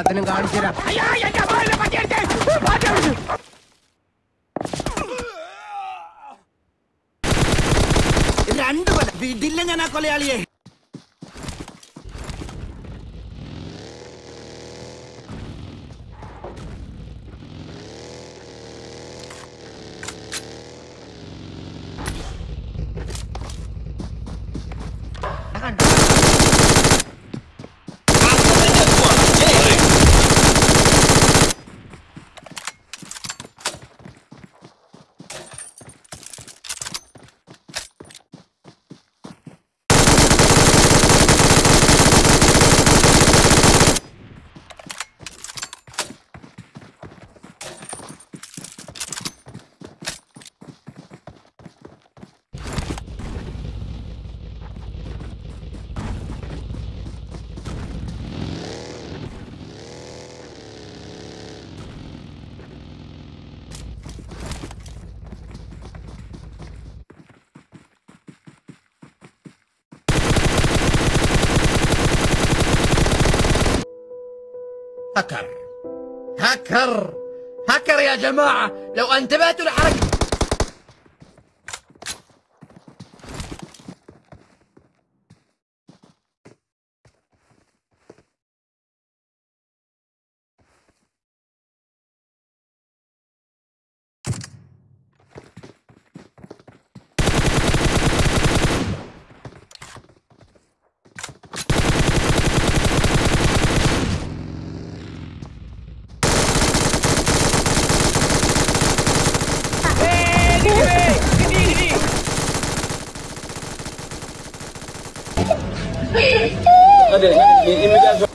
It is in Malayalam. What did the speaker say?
എല്ലാത്തിനും കാണിച്ചു തരാം. രണ്ട് കൊല. വിടില്ല ഞാൻ ആ കൊലയാളിയെ. هكر. هكر. هكر يا جماعة. لو أنتبهتوا لحركة 那点，你你们家。